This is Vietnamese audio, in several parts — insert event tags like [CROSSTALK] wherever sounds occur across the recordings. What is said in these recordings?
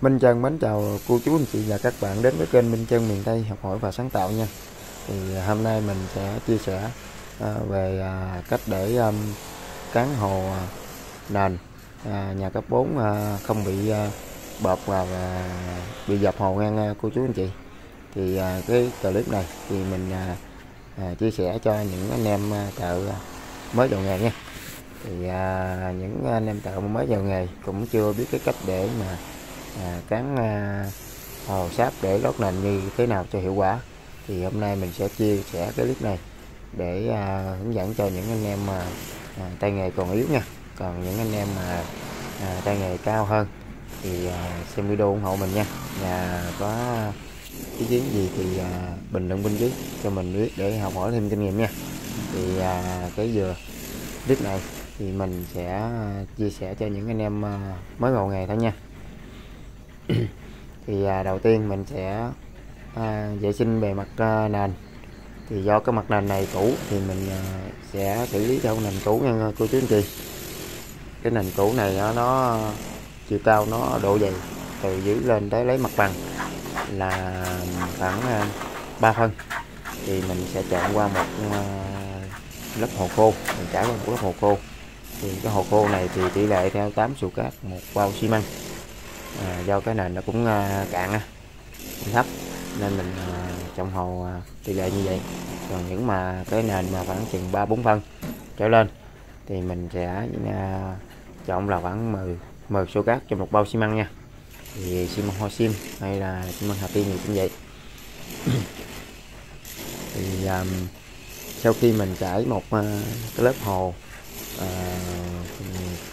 Minh Trân mến chào cô chú anh chị và các bạn đến với kênh Minh Trân miền Tây học hỏi và sáng tạo nha. Thì à, hôm nay mình sẽ chia sẻ à, về à, cách để cán hồ nền nhà cấp 4 không bị bọt và bị dập hồ ngang cô chú anh chị. Thì cái clip này thì mình chia sẻ cho những anh em thợ mới vào nghề nha. Thì những anh em thợ mới vào nghề cũng chưa biết cái cách để mà à, cán à, hồ sáp để lót nền như thế nào cho hiệu quả? Thì hôm nay mình sẽ chia sẻ cái clip này để à, hướng dẫn cho những anh em mà à, tay nghề còn yếu nha. Còn những anh em mà à, tay nghề cao hơn thì à, xem video ủng hộ mình nha. Và có ý kiến gì thì à, bình luận bên dưới cho mình biết để học hỏi thêm kinh nghiệm nha. Thì à, cái vừa clip này thì mình sẽ à, chia sẻ cho những anh em à, mới vào nghề thôi nha. [COUGHS] thì à, đầu tiên mình sẽ à, vệ sinh bề mặt à, nền. Thì do cái mặt nền này cũ thì mình à, sẽ xử lý theo nền cũ nha cô chú anh chị. Cái nền cũ này nó, nó chiều cao nó độ dày từ dưới lên tới lấy mặt bằng là khoảng à, 3 phân. Thì mình sẽ chọn qua một à, lớp hồ khô mình trải qua một lớp hồ khô. Thì cái hồ khô này thì tỷ lệ theo 8 sù cát một bao xi măng à, do cái nền nó cũng à, cạn á thấp nên mình à, trồng hồ à, tỷ lệ như vậy. Còn những mà cái nền mà khoảng chừng ba bốn phân trở lên thì mình sẽ à, chọn là khoảng 10 10 số cát cho một bao xi măng nha. Thì xi măng hoa sim hay là xi măng hà tiên cũng vậy. [COUGHS] Thì um, sau khi mình trải một uh, cái lớp hồ uh,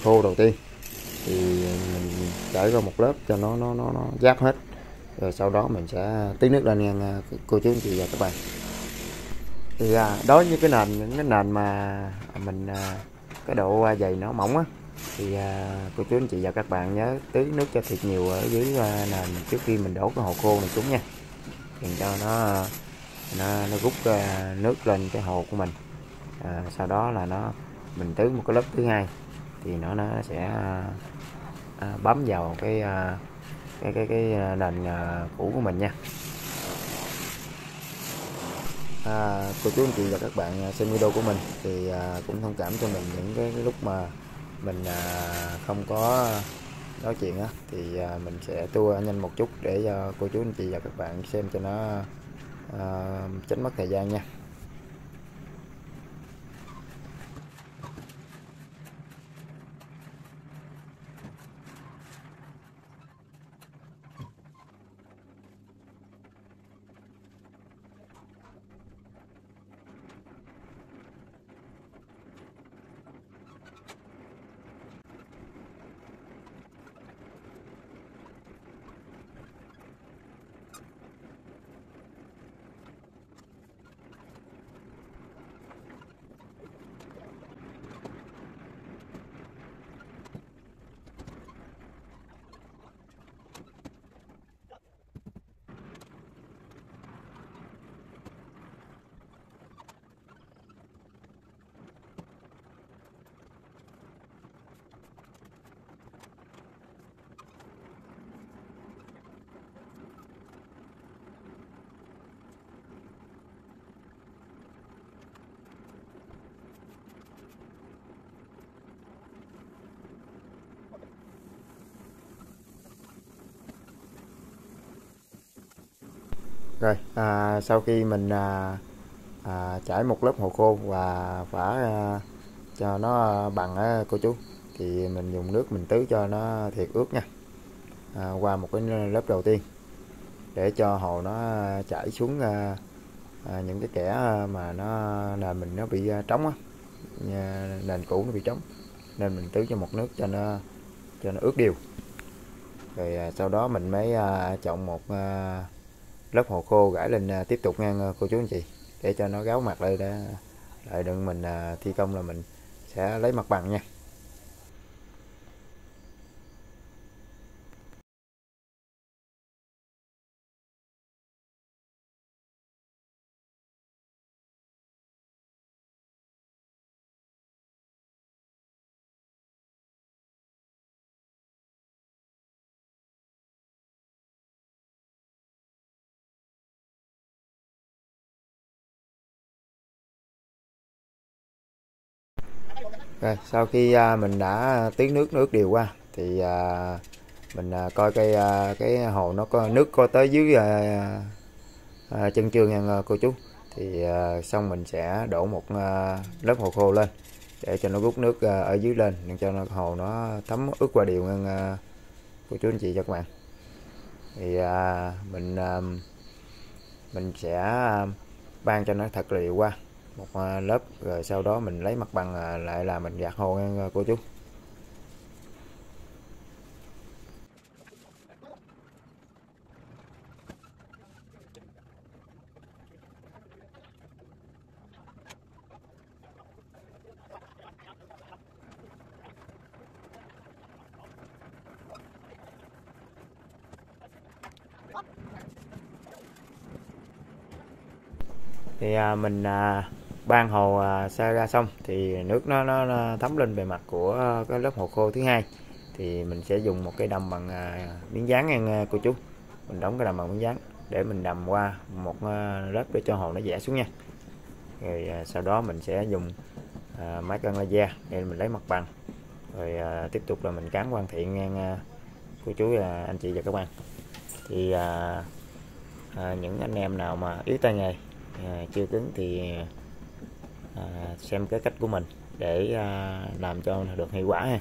khô đầu tiên thì ờ, mình trải ra một lớp cho nó nó nó, nó giáp hết. Rồi sau đó mình sẽ tí nước lên nha cô chú anh chị và các bạn. Thì à, đối với cái nền những cái nền mà mình à, cái độ dày nó mỏng á thì à, cô chú anh chị và các bạn nhớ tưới nước cho thiệt nhiều ở dưới à, nền trước khi mình đổ cái hồ khô này xuống nha. Thì cho nó nó nó rút à, nước lên cái hồ của mình. À, sau đó là nó mình tưới một cái lớp thứ hai thì nó nó sẽ à, à, bấm vào cái à, cái cái cái à, nền à, cũ của mình nha. À, cô chú anh chị và các bạn à, xem video của mình thì à, cũng thông cảm cho mình những cái, cái lúc mà mình à, không có nói chuyện á thì à, mình sẽ tua nhanh một chút để cho cô chú anh chị và các bạn xem cho nó à, tránh mất thời gian nha. Rồi à, sau khi mình à, à, trải một lớp hồ khô và phả à, cho nó bằng á, cô chú thì mình dùng nước mình tưới cho nó thiệt ướt nha. À, qua một cái lớp đầu tiên để cho hồ nó chảy xuống à, à, những cái kẻ mà nó nền mình nó bị à, trống á nền cũ nó bị trống nên mình tưới cho một nước cho nó cho nó ướt đều. Rồi à, sau đó mình mới à, chọn một à, lớp hồ khô gãi lên à, tiếp tục ngang à, cô chú anh chị, để cho nó gáo mặt lại để lại đừng mình à, thi công là mình sẽ lấy mặt bằng nha. Rồi, sau khi à, mình đã tiến nước nước đều qua thì à, mình à, coi cái à, cái hồ nó có nước có tới dưới à, à, chân trường nha à, cô chú. Thì à, xong mình sẽ đổ một à, lớp hồ khô lên để cho nó rút nước à, ở dưới lên để cho nó hồ nó thấm ướt qua đều nha à, cô chú anh chị cho các bạn. Thì à, mình à, mình sẽ à, ban cho nó thật đều qua một à, lớp rồi sau đó mình lấy mặt bằng à, lại là mình gạt hồ nha à, cô chú. Thì à, mình à, ban hồ à, xa ra xong thì nước nó, nó, nó thấm lên bề mặt của ờ, cái lớp hồ khô thứ hai. Thì mình sẽ dùng một cái đầm bằng à, miếng dán nha à, cô chú. Mình đóng cái đầm bằng miếng dán để mình đầm qua một ờ, lớp để cho hồ nó dẻ xuống nha. Rồi à, sau đó mình sẽ dùng à, máy cân laser để mình lấy mặt bằng. Rồi à, tiếp tục là mình cán hoàn thiện nha cô chú anh chị và các bạn. Thì à, à, những anh em nào mà yếu tay nghề à, chưa cứng thì à, xem cái cách của mình để à, làm cho được hiệu quả ha.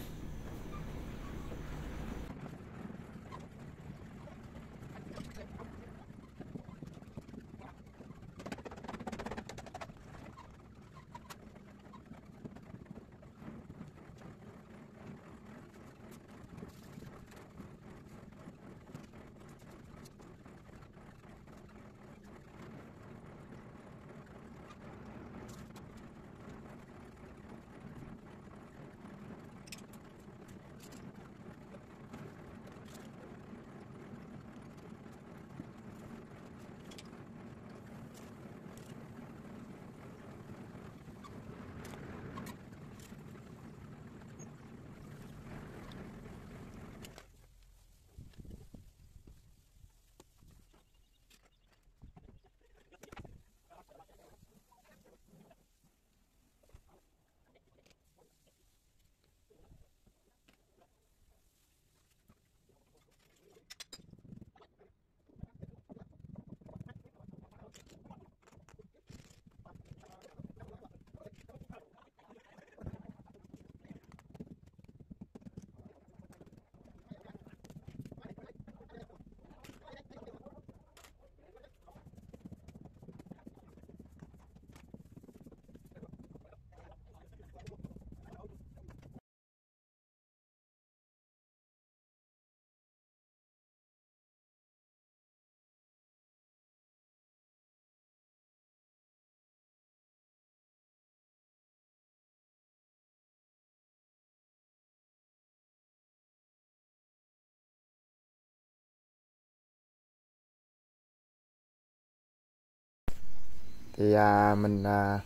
Thì à, mình à,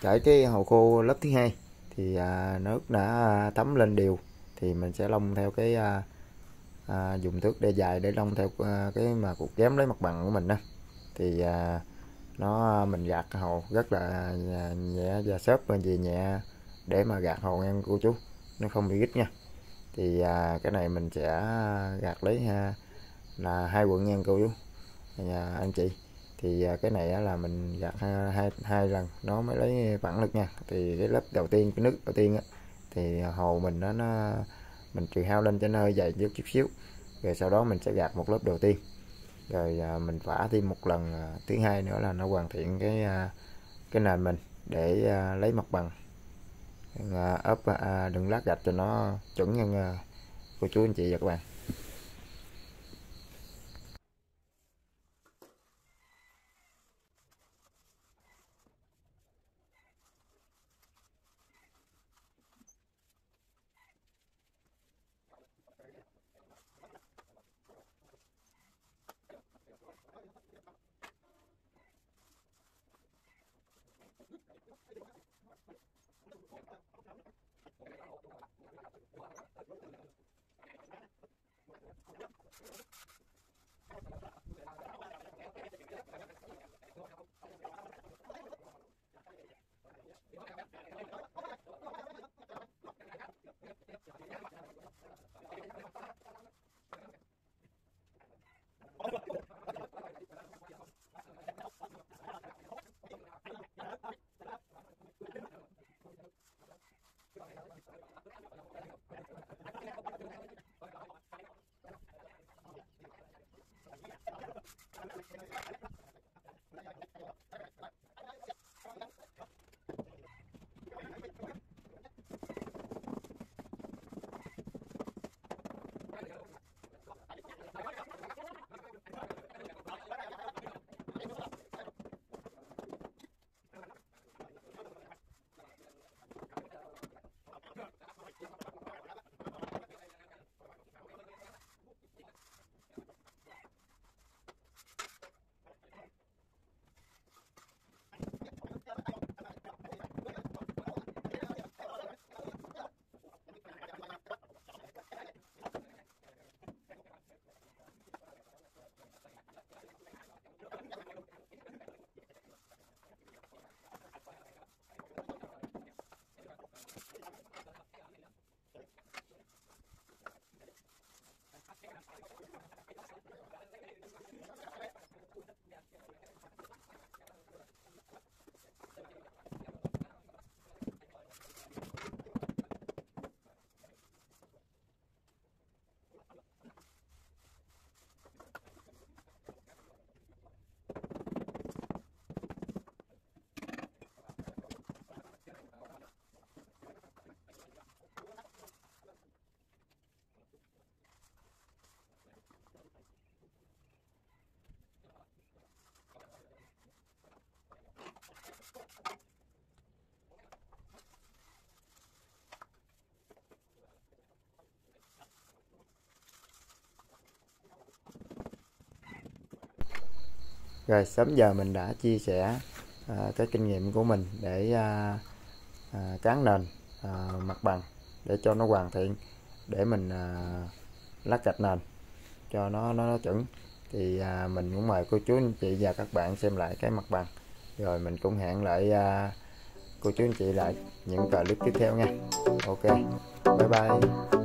chảy cái hồ khô lớp thứ hai. Thì à, nước đã thấm lên đều. Thì mình sẽ lông theo cái à, à, dùng thước để dài để lông theo à, cái mà cuộc ghém lấy mặt bằng của mình đó thì à, nó à, mình gạt hồ rất là à, nhẹ và xốp và gì nhẹ để mà gạt hồ ngang cô chú. Nó không bị gít nha. Thì à, cái này mình sẽ gạt lấy ha, là hai quận ngang cô chú. Nhà anh chị thì à, cái này là mình gạt à, hai hai lần nó mới lấy phản lực nha. Thì cái lớp đầu tiên cái nước đầu tiên á, thì hồ mình nó, nó mình trừ hao lên cho nó hơi dày chút chút xíu. Rồi sau đó mình sẽ gạt một lớp đầu tiên. Rồi à, mình vả thêm một lần thứ hai nữa là nó hoàn thiện cái cái nền mình để lấy mặt bằng. Ấp đừng lát gạch cho nó chuẩn nha cô chú anh chị và các bạn. Thank you. Rồi sớm giờ mình đã chia sẻ à, cái kinh nghiệm của mình để à, à, cán nền à, mặt bằng để cho nó hoàn thiện để mình à, lát gạch nền cho nó nó, nó chuẩn. Thì à, mình cũng mời cô chú anh chị và các bạn xem lại cái mặt bằng. Rồi mình cũng hẹn lại à, cô chú anh chị lại những clip tiếp theo nha. Ok bye bye.